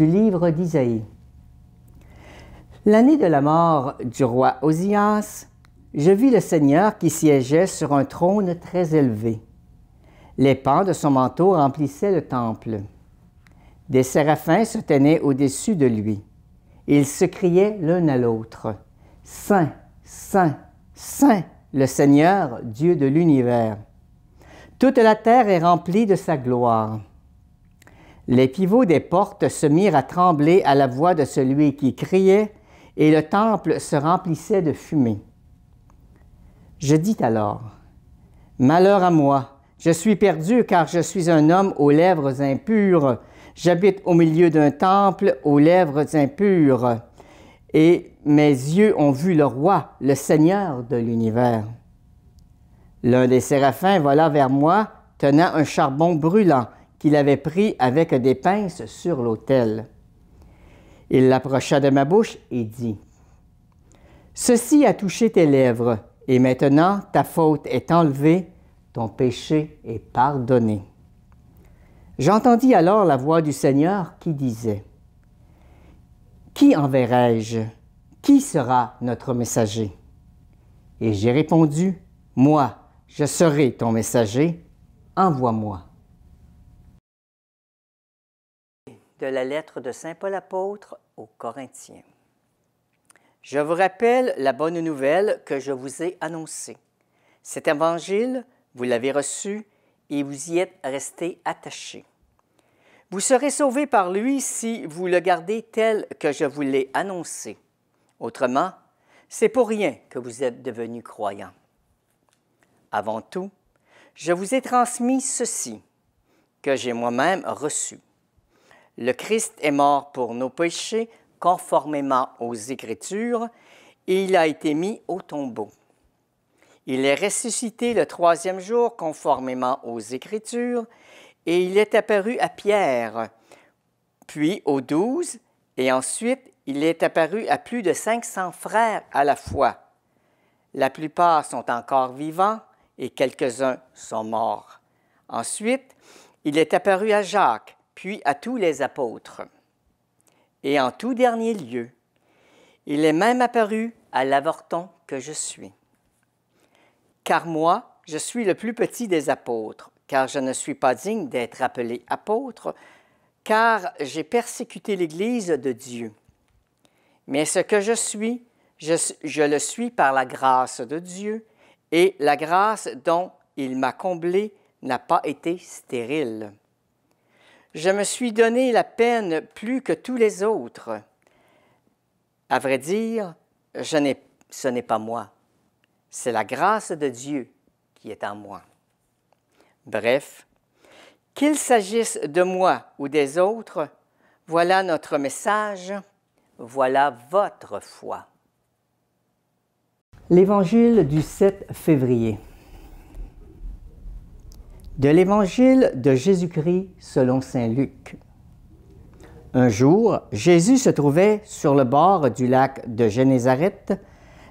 du livre d'Isaïe. L'année de la mort du roi Osias, je vis le Seigneur qui siégeait sur un trône très élevé. Les pans de son manteau remplissaient le temple. Des séraphins se tenaient au-dessus de lui. Ils se criaient l'un à l'autre. Saint, Saint, Saint, le Seigneur, Dieu de l'univers. Toute la terre est remplie de sa gloire. Les pivots des portes se mirent à trembler à la voix de celui qui criait, et le temple se remplissait de fumée. Je dis alors, Malheur à moi, je suis perdu car je suis un homme aux lèvres impures, j'habite au milieu d'un temple aux lèvres impures, et mes yeux ont vu le roi, le Seigneur de l'univers. L'un des séraphins vola vers moi, tenant un charbon brûlant qu'il avait pris avec des pinces sur l'autel. Il l'approcha de ma bouche et dit, Ceci a touché tes lèvres, et maintenant ta faute est enlevée, ton péché est pardonné. J'entendis alors la voix du Seigneur qui disait, Qui enverrai-je? Qui sera notre messager Et j'ai répondu, Moi, je serai ton messager, envoie-moi. De la lettre de Saint Paul apôtre aux Corinthiens. Je vous rappelle la bonne nouvelle que je vous ai annoncée. Cet évangile, vous l'avez reçu et vous y êtes resté attaché. Vous serez sauvés par lui si vous le gardez tel que je vous l'ai annoncé. Autrement, c'est pour rien que vous êtes devenus croyants. Avant tout, je vous ai transmis ceci, que j'ai moi-même reçu le Christ est mort pour nos péchés conformément aux Écritures, et il a été mis au tombeau. Il est ressuscité le troisième jour conformément aux Écritures, et il est apparu à Pierre, puis aux douze, et ensuite il est apparu à plus de 500 frères à la fois. La plupart sont encore vivants et quelques-uns sont morts. Ensuite, il est apparu à Jacques, puis à tous les apôtres. Et en tout dernier lieu, il est même apparu à l'avorton que je suis. Car moi, je suis le plus petit des apôtres, car je ne suis pas digne d'être appelé apôtre, car j'ai persécuté l'Église de Dieu. Mais ce que je suis, je, je, le suis par la grâce de Dieu, et la grâce dont il m'a comblé n'a pas été stérile. Je me suis donné la peine plus que tous les autres. À vrai dire, ce n'est pas moi. C'est la grâce de Dieu qui est en moi. Bref, qu'il s'agisse de moi ou des autres, voilà notre message, voilà votre foi. L'Évangile du 7 février. De l'Évangile de Jésus-Christ selon Saint Luc. Un jour, Jésus se trouvait sur le bord du lac de Génézareth.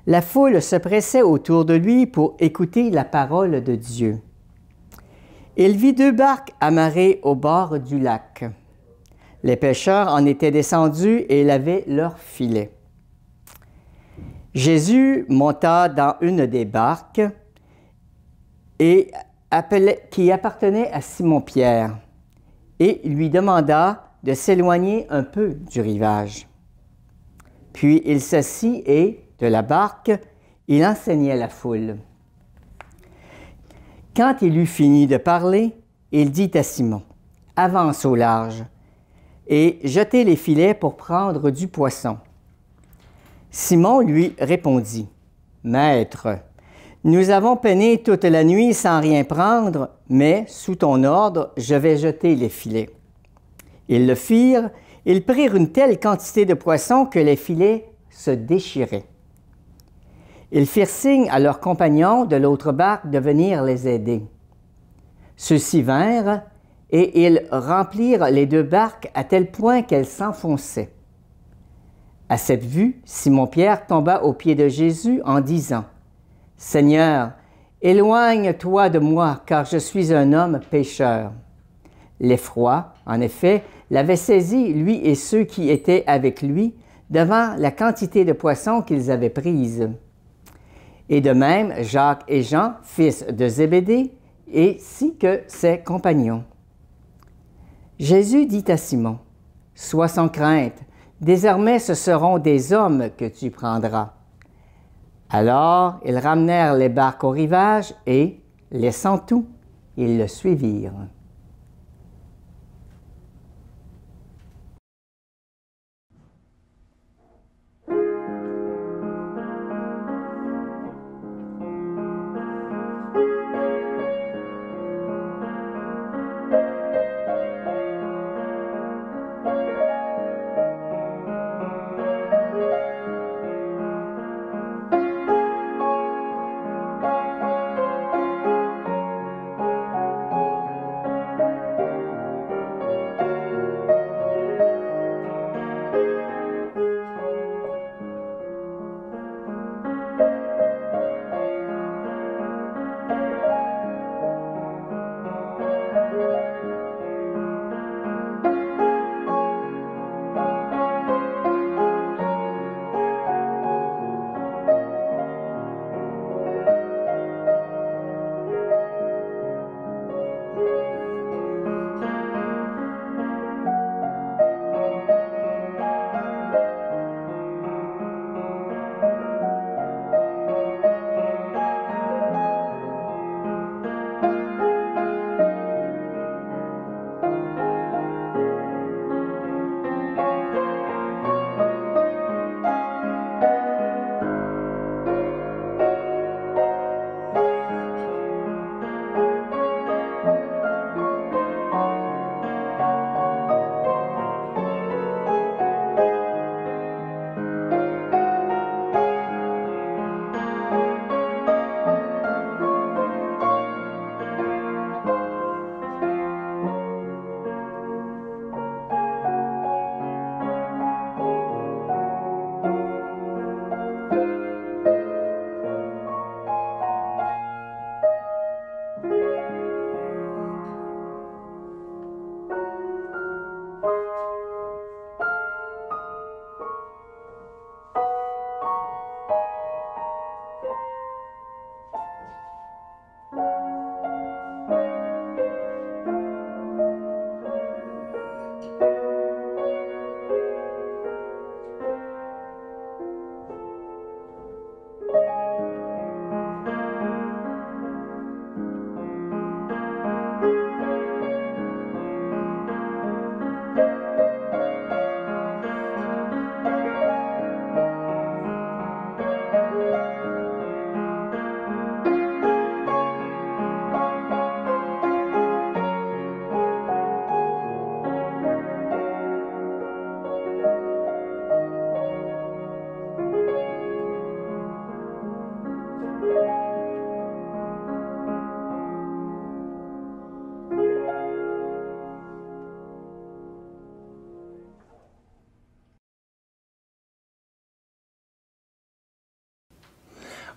La foule se pressait autour de lui pour écouter la parole de Dieu. Il vit deux barques amarrées au bord du lac. Les pêcheurs en étaient descendus et lavaient leurs filets. Jésus monta dans une des barques et qui appartenait à Simon-Pierre, et lui demanda de s'éloigner un peu du rivage. Puis il s'assit et, de la barque, il enseignait la foule. Quand il eut fini de parler, il dit à Simon, Avance au large et jetez les filets pour prendre du poisson. Simon lui répondit, Maître, nous avons peiné toute la nuit sans rien prendre, mais sous ton ordre, je vais jeter les filets. Ils le firent, ils prirent une telle quantité de poissons que les filets se déchiraient. Ils firent signe à leurs compagnons de l'autre barque de venir les aider. Ceux-ci vinrent, et ils remplirent les deux barques à tel point qu'elles s'enfonçaient. À cette vue, Simon-Pierre tomba aux pieds de Jésus en disant, Seigneur, éloigne-toi de moi, car je suis un homme pécheur. L'effroi, en effet, l'avait saisi, lui et ceux qui étaient avec lui, devant la quantité de poissons qu'ils avaient prise. Et de même, Jacques et Jean, fils de Zébédée, ainsi que ses compagnons. Jésus dit à Simon, Sois sans crainte, désormais ce seront des hommes que tu prendras. Alors ils ramenèrent les barques au rivage et, laissant tout, ils le suivirent.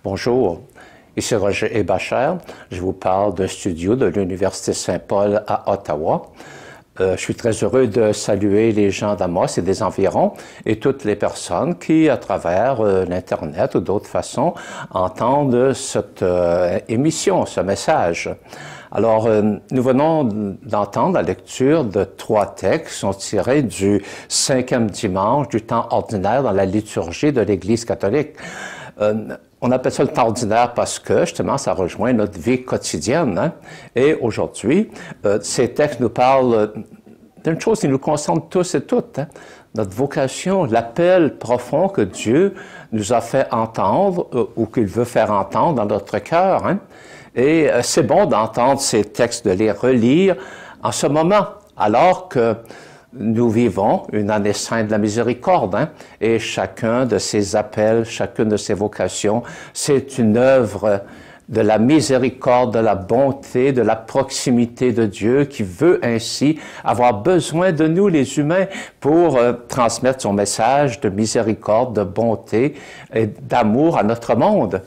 Bonjour, ici Roger Ebacher. Je vous parle d'un studio de l'Université Saint-Paul à Ottawa. Euh, je suis très heureux de saluer les gens d'Amos et des environs et toutes les personnes qui, à travers euh, l'Internet ou d'autres façons, entendent cette euh, émission, ce message. Alors, nous venons d'entendre la lecture de trois textes qui sont tirés du cinquième dimanche du temps ordinaire dans la liturgie de l'Église catholique. On appelle ça le temps ordinaire parce que, justement, ça rejoint notre vie quotidienne. Hein. Et aujourd'hui, euh, ces textes nous parlent euh, d'une chose qui nous concerne tous et toutes. Hein. Notre vocation, l'appel profond que Dieu nous a fait entendre euh, ou qu'il veut faire entendre dans notre cœur. Hein. Et c'est bon d'entendre ces textes, de les relire en ce moment, alors que nous vivons une année sainte de la miséricorde, hein, et chacun de ces appels, chacune de ces vocations, c'est une œuvre de la miséricorde, de la bonté, de la proximité de Dieu qui veut ainsi avoir besoin de nous, les humains, pour euh, transmettre son message de miséricorde, de bonté et d'amour à notre monde.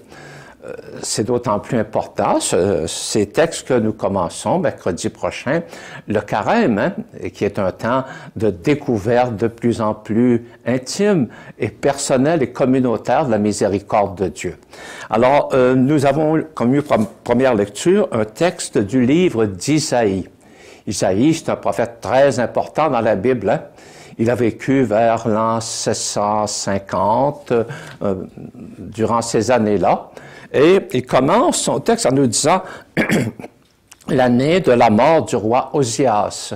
C'est d'autant plus important, ces textes que nous commençons mercredi prochain, le carême, hein, qui est un temps de découverte de plus en plus intime et personnel et communautaire de la miséricorde de Dieu. Alors, euh, nous avons comme première lecture un texte du livre d'Isaïe. Isaïe, c'est un prophète très important dans la Bible. Hein. Il a vécu vers l'an 1650, euh, durant ces années-là. Et il commence son texte en nous disant l'année de la mort du roi Osias.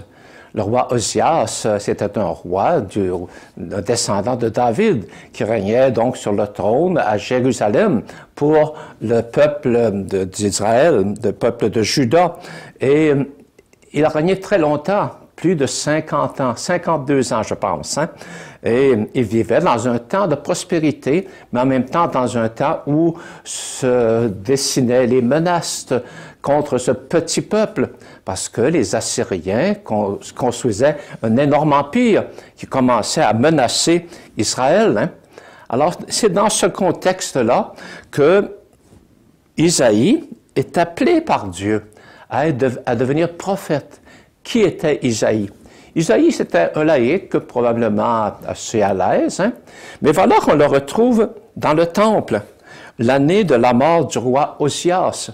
Le roi Osias, c'était un roi, du, un descendant de David, qui régnait donc sur le trône à Jérusalem pour le peuple d'Israël, le peuple de Juda. Et il a régné très longtemps, plus de 50 ans, 52 ans, je pense. Hein? Et il vivait dans un temps de prospérité, mais en même temps dans un temps où se dessinaient les menaces contre ce petit peuple, parce que les Assyriens construisaient un énorme empire qui commençait à menacer Israël. Hein. Alors, c'est dans ce contexte-là que Isaïe est appelé par Dieu à, à devenir prophète. Qui était Isaïe? Isaïe, c'était un laïc, probablement assez à l'aise, hein? mais voilà qu'on le retrouve dans le temple, l'année de la mort du roi Osias.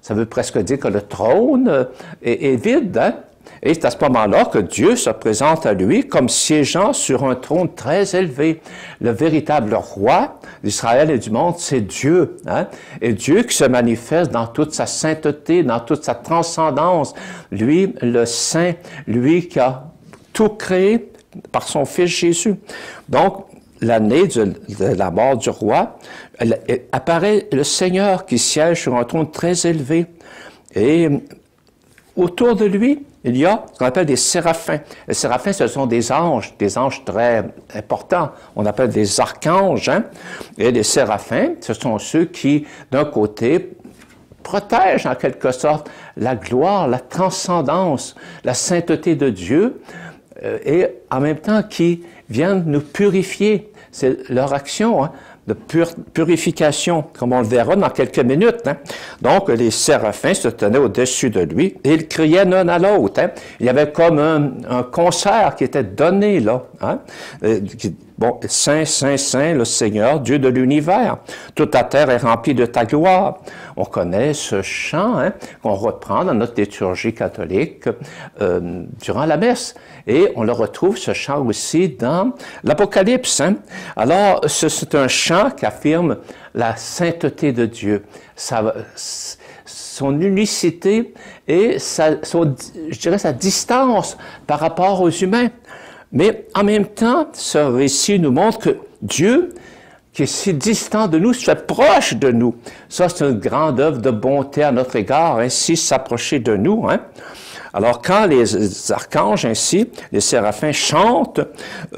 Ça veut presque dire que le trône est, vide. Hein? Et c'est à ce moment-là que Dieu se présente à lui comme siégeant sur un trône très élevé. Le véritable roi d'Israël et du monde, c'est Dieu. Hein? Et Dieu qui se manifeste dans toute sa sainteté, dans toute sa transcendance. Lui, le saint, lui qui a tout créé par son Fils Jésus. Donc, l'année de, la mort du roi, apparaît le Seigneur qui siège sur un trône très élevé. Et autour de lui, il y a ce qu'on appelle des séraphins. Les séraphins, ce sont des anges, des anges très importants. On appelle des archanges. Hein? Et les séraphins, ce sont ceux qui, d'un côté, protègent en quelque sorte la gloire, la transcendance, la sainteté de Dieu, euh, et en même temps qui viennent nous purifier. C'est leur action. Hein, de purification, comme on le verra dans quelques minutes. Hein. Donc, les séraphins se tenaient au-dessus de lui et ils criaient l'un à l'autre. Hein. Il y avait comme un, concert qui était donné là. Hein. Bon, Saint, Saint, Saint, le Seigneur, Dieu de l'univers. Toute la terre est remplie de ta gloire. On connaît ce chant hein, qu'on reprend dans notre liturgie catholique euh, durant la messe. Et on le retrouve, ce chant aussi, dans l'Apocalypse. Hein. Alors, c'est un chant qui affirme la sainteté de Dieu, sa, son unicité et sa, son, je dirais sa distance par rapport aux humains. Mais en même temps, ce récit nous montre que Dieu, qui est si distant de nous, se fait proche de nous. Ça, c'est une grande œuvre de bonté à notre égard, ainsi s'approcher de nous. Hein. Alors quand les archanges ainsi, les séraphins chantent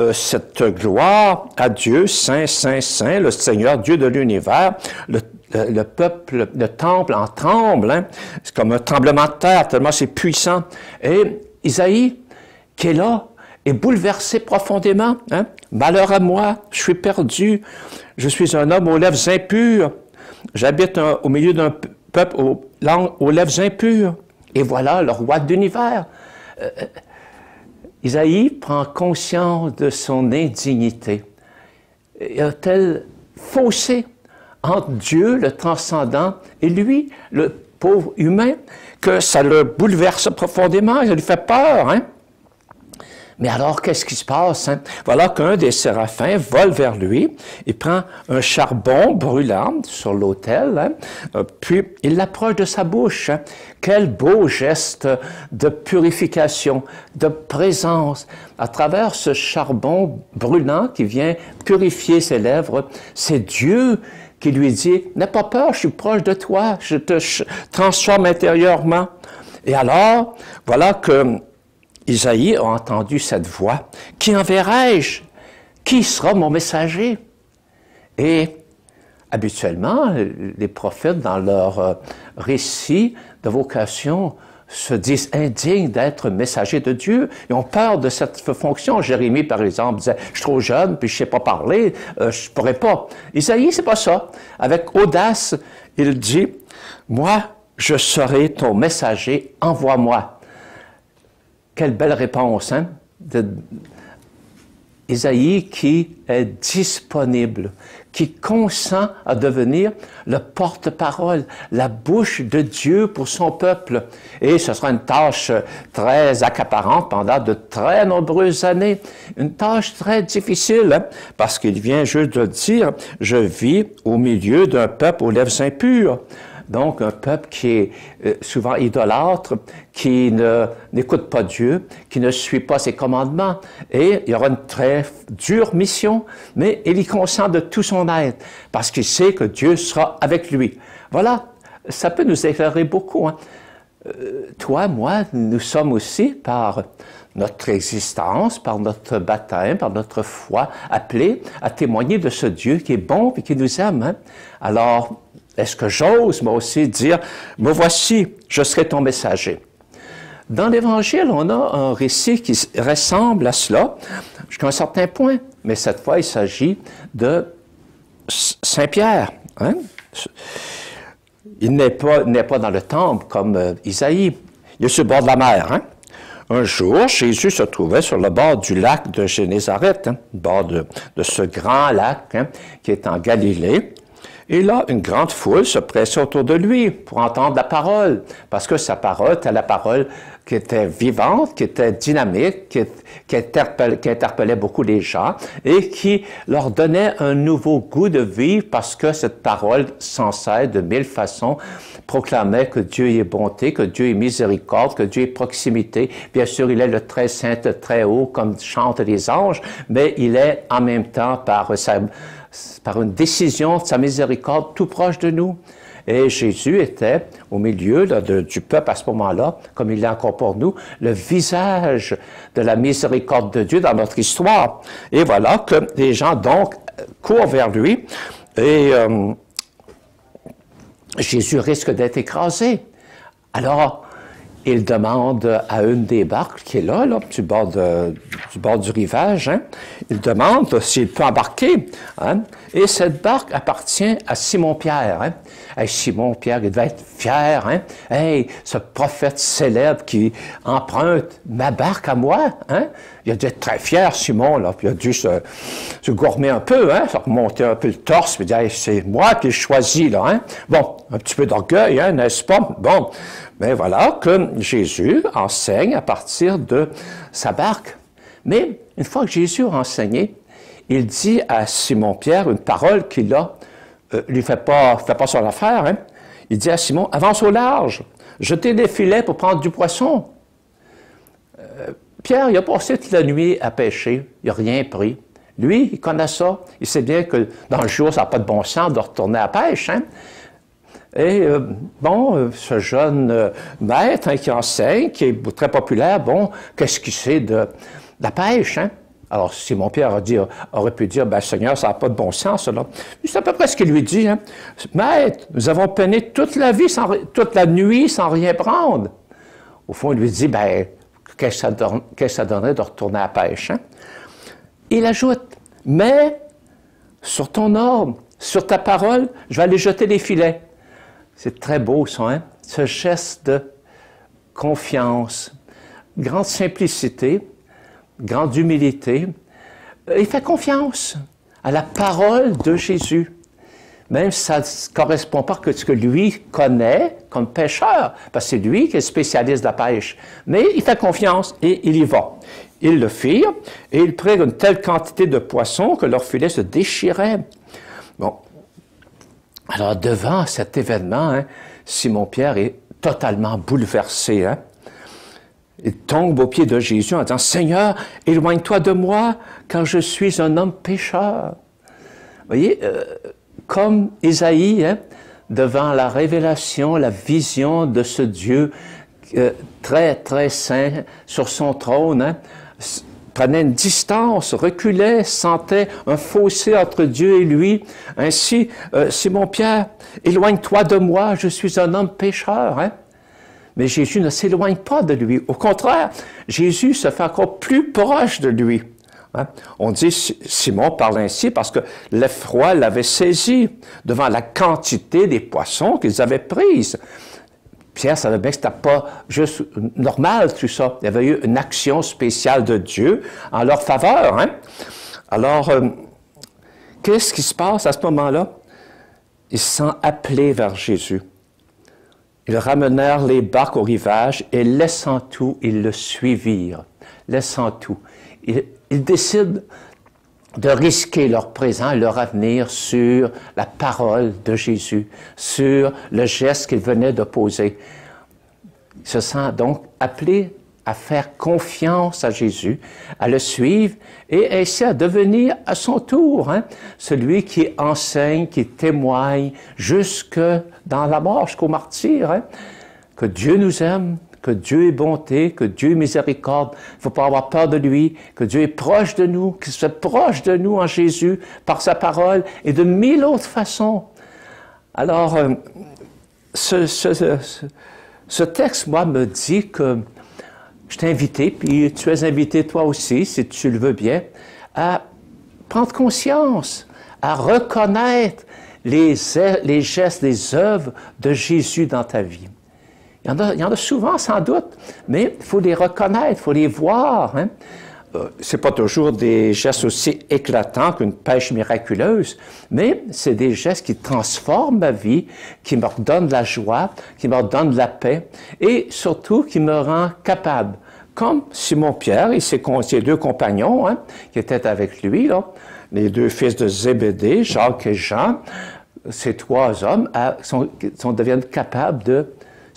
euh, cette gloire à Dieu, Saint, Saint, Saint, le Seigneur, Dieu de l'univers, le, peuple, le temple en tremble, hein. c'est comme un tremblement de terre, tellement c'est puissant. Et Isaïe, qui est là, est bouleversé profondément. Hein. Malheur à moi, je suis perdu, je suis un homme aux lèvres impures, j'habite au milieu d'un peuple aux, aux lèvres impures. Et voilà le roi de l'univers. Euh, Isaïe prend conscience de son indignité. Y a-t-il fossé entre Dieu, le transcendant, et lui, le pauvre humain, que ça le bouleverse profondément, ça lui fait peur, hein? Mais alors, qu'est-ce qui se passe? Hein? Voilà qu'un des séraphins vole vers lui, il prend un charbon brûlant sur l'autel, hein? Euh, puis il l'approche de sa bouche. Hein? Quel beau geste de purification, de présence. À travers ce charbon brûlant qui vient purifier ses lèvres, c'est Dieu qui lui dit, n'aie pas peur, je suis proche de toi, je te transforme intérieurement. Et alors, voilà que Isaïe a entendu cette voix. Qui enverrai-je? Qui sera mon messager? Et habituellement, les prophètes, dans leur euh, récit de vocation, se disent indignes d'être messagers de Dieu. Ils ont peur de cette fonction. Jérémie, par exemple, disait, je suis trop jeune, puis je sais pas parler, euh, je pourrais pas. Isaïe, c'est pas ça. Avec audace, il dit, moi, je serai ton messager, envoie-moi. Quelle belle réponse, hein? De, Isaïe qui est disponible, qui consent à devenir le porte-parole, la bouche de Dieu pour son peuple. Et ce sera une tâche très accaparante pendant de très nombreuses années. Une tâche très difficile, hein, parce qu'il vient juste de dire, je vis au milieu d'un peuple aux lèvres impures. Donc, un peuple qui est euh, souvent idolâtre, qui n'écoute pas Dieu, qui ne suit pas ses commandements. Et il y aura une très dure mission, mais il y consent de tout son être, parce qu'il sait que Dieu sera avec lui. Voilà, ça peut nous éclairer beaucoup. Hein. Euh, toi, moi, nous sommes aussi par notre existence, par notre baptême, par notre foi, appelés à témoigner de ce Dieu qui est bon et qui nous aime. Hein. Alors, est-ce que j'ose, moi aussi, dire, me voici, je serai ton messager? Dans l'Évangile, on a un récit qui ressemble à cela jusqu'à un certain point, mais cette fois, il s'agit de Saint Pierre. Hein? Il n'est pas, dans le temple comme euh, Isaïe. Il est sur le bord de la mer. Hein? Un jour, Jésus se trouvait sur le bord du lac de Génézareth, hein, bord de, ce grand lac qui est en Galilée. Et là, une grande foule se pressait autour de lui pour entendre la parole, parce que sa parole était la parole qui était vivante, qui était dynamique, qui, interpellait, beaucoup les gens et qui leur donnait un nouveau goût de vivre parce que cette parole, sans cesse, de mille façons, proclamait que Dieu est bonté, que Dieu est miséricorde, que Dieu est proximité. Bien sûr, il est le très saint, très haut, comme chantent les anges, mais il est en même temps par sa par une décision de sa miséricorde tout proche de nous. Et Jésus était au milieu du peuple à ce moment-là, comme il est encore pour nous, le visage de la miséricorde de Dieu dans notre histoire. Et voilà que les gens donc courent vers lui et euh, Jésus risque d'être écrasé. Alors, il demande à une des barques qui est là, là du, bord du bord du rivage, hein, il demande s'il peut embarquer. Hein, et cette barque appartient à Simon-Pierre. Hein. Simon-Pierre, il devait être fier. Hein? Hey, ce prophète célèbre qui emprunte ma barque à moi. Hein? Il a dû être très fier, Simon. Là, puis il a dû se, gourmer un peu, hein? se remonter un peu le torse, puis dire c'est moi qui ai choisi. Là, hein? Bon, un petit peu d'orgueil, hein, n'est-ce pas? Bon, mais voilà que Jésus enseigne à partir de sa barque. Mais une fois que Jésus a enseigné, il dit à Simon-Pierre une parole qui, là, euh, lui fait pas, fait pas son affaire. Hein? Il dit à Simon, avance au large, jetez des filets pour prendre du poisson. Euh, Pierre, il a passé toute la nuit à pêcher, il n'a rien pris. Lui, il connaît ça. Il sait bien que dans le jour, ça n'a pas de bon sens de retourner à pêche. Hein? Et euh, bon, euh, ce jeune euh, maître hein, qui enseigne, qui est très populaire, bon, qu'est-ce qu'il sait de, la pêche, hein? Alors, Simon-Pierre aurait pu dire, ben Seigneur, ça n'a pas de bon sens, là. C'est à peu près ce qu'il lui dit, hein? Maître, nous avons peiné toute la vie, toute la nuit, sans rien prendre. Au fond, il lui dit, ben, qu'est-ce que ça, donnerait de retourner à la pêche, hein? Il ajoute, mais sur ton ordre, sur ta parole, je vais aller jeter des filets. C'est très beau, hein? Ce geste de confiance, grande simplicité, grande humilité. Il fait confiance à la parole de Jésus. Même si ça ne correspond pas que ce que lui connaît comme pêcheur, parce que c'est lui qui est spécialiste de la pêche. Mais il fait confiance et il y va. Ils le firent et ils prirent une telle quantité de poissons que leur filet se déchirait. Bon, alors, devant cet événement, hein, Simon-Pierre est totalement bouleversé. Hein. Il tombe aux pieds de Jésus en disant, Seigneur, éloigne-toi de moi, car je suis un homme pécheur. Vous voyez, euh, comme Isaïe, hein, devant la révélation, la vision de ce Dieu euh, très, très saint sur son trône, prenait une distance, reculait, sentait un fossé entre Dieu et lui. Ainsi, euh, Simon-Pierre, éloigne-toi de moi, je suis un homme pécheur. Hein? Mais Jésus ne s'éloigne pas de lui. Au contraire, Jésus se fait encore plus proche de lui. Hein? On dit Simon parle ainsi parce que l'effroi l'avait saisi devant la quantité des poissons qu'ils avaient prises. Pierre que ce pas juste normal tout ça. Il y avait eu une action spéciale de Dieu en leur faveur. Hein? Alors, euh, qu'est-ce qui se passe à ce moment-là? Ils se sont appelés vers Jésus. Ils ramenèrent les barques au rivage et laissant tout, ils le suivirent. Laissant tout. Ils décident de risquer leur présent et leur avenir sur la parole de Jésus, sur le geste qu'ils venaient de poser. Ils se sentent donc appelés à faire confiance à Jésus, à le suivre et ainsi à devenir à son tour hein, celui qui enseigne, qui témoigne jusque dans la mort, jusqu'au martyr, hein, que Dieu nous aime, que Dieu est bonté, que Dieu est miséricorde. Il ne faut pas avoir peur de lui, que Dieu est proche de nous, qu'il soit proche de nous en Jésus par sa parole et de mille autres façons. Alors, euh, ce, texte, moi, me dit que je t'ai invité, puis tu es invité toi aussi, si tu le veux bien, à prendre conscience, à reconnaître les gestes, les œuvres de Jésus dans ta vie. Il y, en a, souvent, sans doute, mais il faut les reconnaître, il faut les voir. Hein? Euh, c'est pas toujours des gestes aussi éclatants qu'une pêche miraculeuse, mais c'est des gestes qui transforment ma vie, qui me donnent de la joie, qui me donnent de la paix et surtout qui me rend capable. Comme Simon-Pierre et ses, deux compagnons hein, qui étaient avec lui, les deux fils de Zébédée, Jacques et Jean, ces trois hommes sont, sont, deviennent capables de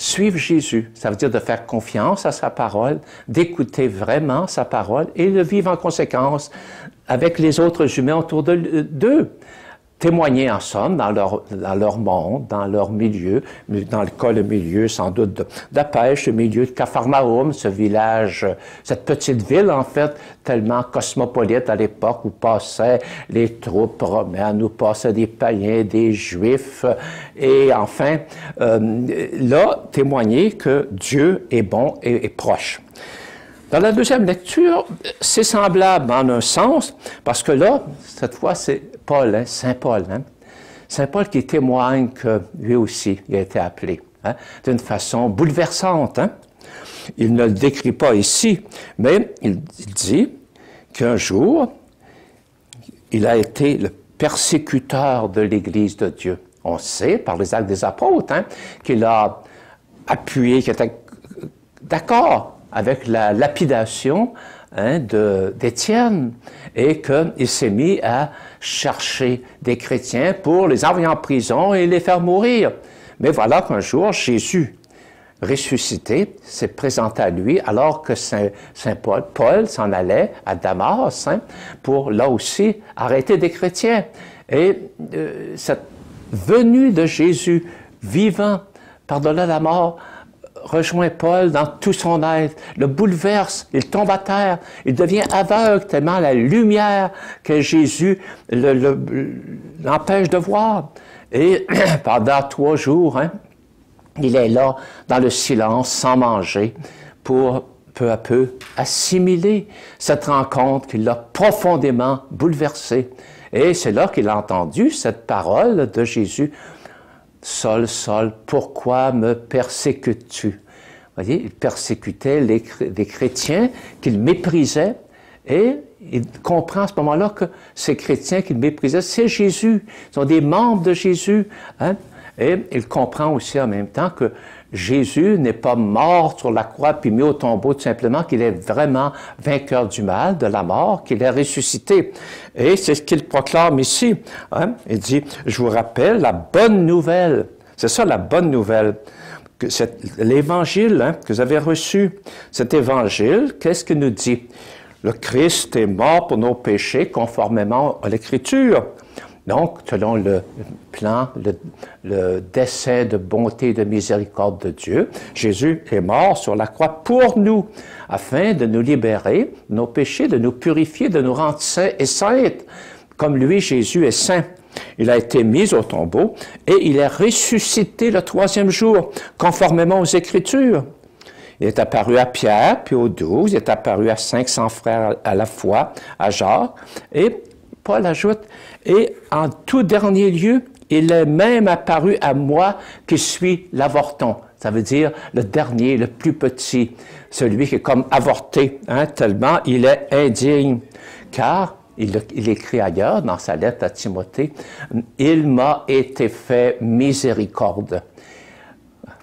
Suivre Jésus, ça veut dire de faire confiance à sa parole, d'écouter vraiment sa parole et de vivre en conséquence avec les autres humains autour d'eux témoigner en somme dans leur, dans leur monde, dans leur milieu, dans le cas le milieu sans doute de, pêche, le milieu de Capharnaüm, ce village, cette petite ville en fait, tellement cosmopolite à l'époque où passaient les troupes romaines, où passaient des païens, des juifs, et enfin, euh, là, témoigner que Dieu est bon et, et proche. Dans la deuxième lecture, c'est semblable en un sens, parce que là, cette fois, c'est Paul, hein, Saint Paul, hein. Saint Paul qui témoigne que lui aussi, il a été appelé hein, d'une façon bouleversante. Il ne le décrit pas ici, mais il, dit qu'un jour, il a été le persécuteur de l'Église de Dieu. On sait par les actes des apôtres qu'il a appuyé, qu'il était d'accord avec la lapidation hein, d'Étienne et qu'il s'est mis à chercher des chrétiens pour les envoyer en prison et les faire mourir. Mais voilà qu'un jour, Jésus, ressuscité, s'est présenté à lui alors que Saint, Paul, Paul s'en allait à Damas hein, pour là aussi arrêter des chrétiens. Et euh, cette venue de Jésus vivant par-delà la mort rejoint Paul dans tout son être, le bouleverse, il tombe à terre, il devient aveugle tellement la lumière que Jésus l'empêche de voir. Et pendant trois jours, hein, il est là dans le silence, sans manger, pour peu à peu assimiler cette rencontre qui l'a profondément bouleversé. Et c'est là qu'il a entendu cette parole de Jésus. Sol, Sol, pourquoi me persécutes-tu? voyez, il persécutait les, chrétiens qu'il méprisait et il comprend à ce moment-là que ces chrétiens qu'il méprisait, c'est Jésus, ils sont des membres de Jésus. Hein? Et il comprend aussi en même temps que Jésus n'est pas mort sur la croix puis mis au tombeau tout simplement, qu'il est vraiment vainqueur du mal, de la mort, qu'il est ressuscité. Et c'est ce qu'il proclame ici. Hein? Il dit, je vous rappelle la bonne nouvelle. C'est ça la bonne nouvelle. L'évangile hein, que vous avez reçu, cet évangile, qu'est-ce qu'il nous dit? Le Christ est mort pour nos péchés conformément à l'Écriture. Donc, selon le plan, le, dessein de bonté et de miséricorde de Dieu, Jésus est mort sur la croix pour nous, afin de nous libérer de nos péchés, de nous purifier, de nous rendre saints et saintes, comme lui, Jésus, est saint. Il a été mis au tombeau et il est ressuscité le troisième jour, conformément aux Écritures. Il est apparu à Pierre, puis aux douze, il est apparu à 500 frères à la fois, à Jacques, et Paul ajoute, et en tout dernier lieu, il est même apparu à moi qui suis l'avorton. Ça veut dire le dernier, le plus petit, celui qui est comme avorté, hein, tellement il est indigne. Car, il, il, écrit ailleurs dans sa lettre à Timothée, il m'a été fait miséricorde.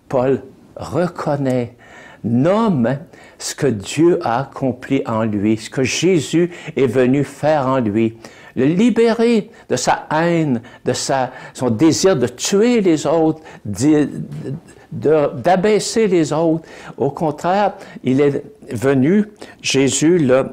Paul reconnaît nomme ce que Dieu a accompli en lui, ce que Jésus est venu faire en lui, le libérer de sa haine, de sa, son désir de tuer les autres, d'abaisser les autres. Au contraire, il est venu, Jésus l'a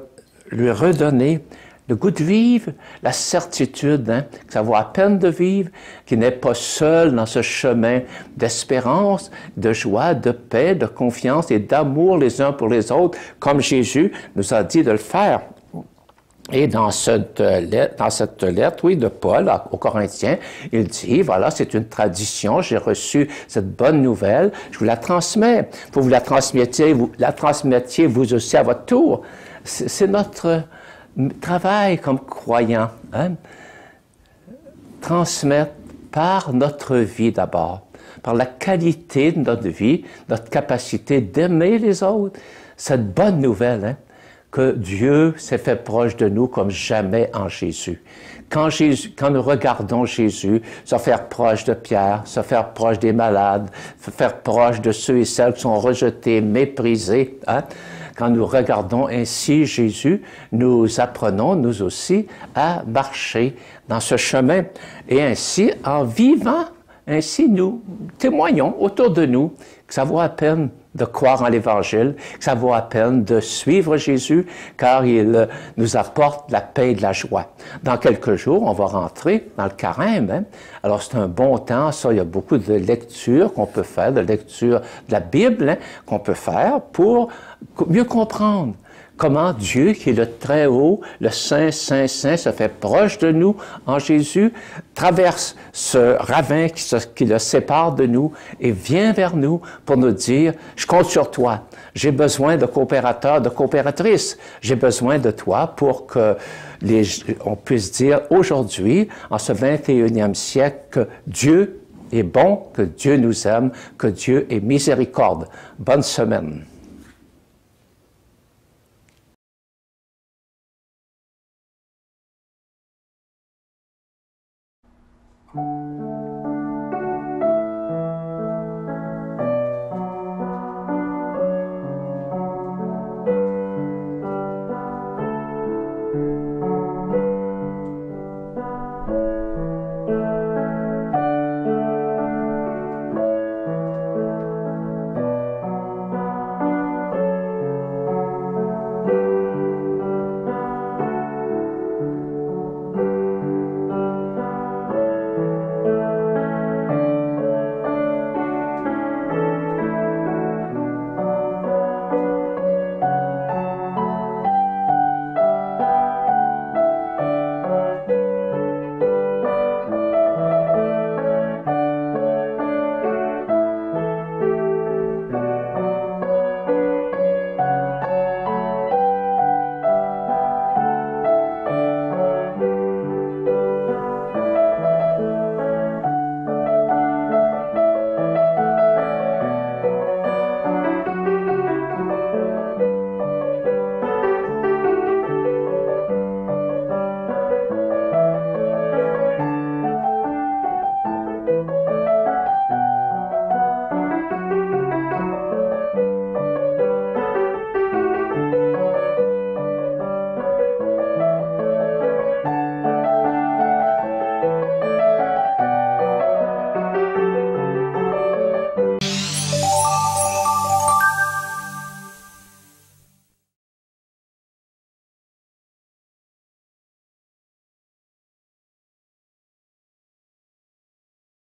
lui redonné le goût de vivre, la certitude hein, que ça vaut à peine de vivre, qu'il n'est pas seul dans ce chemin d'espérance, de joie, de paix, de confiance et d'amour les uns pour les autres, comme Jésus nous a dit de le faire. Et dans cette, lettre, dans cette lettre, oui, de Paul aux Corinthiens, il dit, voilà, c'est une tradition, j'ai reçu cette bonne nouvelle, je vous la transmets. Vous, vous la transmettiez, vous la transmettiez vous aussi à votre tour. C'est notre travail comme croyant, hein, transmettre par notre vie d'abord, par la qualité de notre vie, notre capacité d'aimer les autres, cette bonne nouvelle, hein, que Dieu s'est fait proche de nous comme jamais en Jésus. Quand, Jésus, quand nous regardons Jésus se faire proche de Pierre, se faire proche des malades, se faire proche de ceux et celles qui sont rejetés, méprisés, hein, quand nous regardons ainsi Jésus, nous apprenons, nous aussi, à marcher dans ce chemin. Et ainsi, en vivant, ainsi nous témoignons autour de nous que ça vaut la peine de croire en l'Évangile, que ça vaut la peine de suivre Jésus, car il nous apporte la paix et de la joie. Dans quelques jours, on va rentrer dans le carême. Hein? Alors c'est un bon temps, ça, il y a beaucoup de lectures qu'on peut faire, de lectures de la Bible hein, qu'on peut faire pour mieux comprendre comment Dieu, qui est le Très-Haut, le Saint, Saint, Saint, se fait proche de nous en Jésus, traverse ce ravin qui, le sépare de nous et vient vers nous pour nous dire, je compte sur toi, j'ai besoin de coopérateurs, de coopératrices, j'ai besoin de toi pour que les, on puisse dire aujourd'hui, en ce 21e siècle, que Dieu est bon, que Dieu nous aime, que Dieu est miséricorde. Bonne semaine.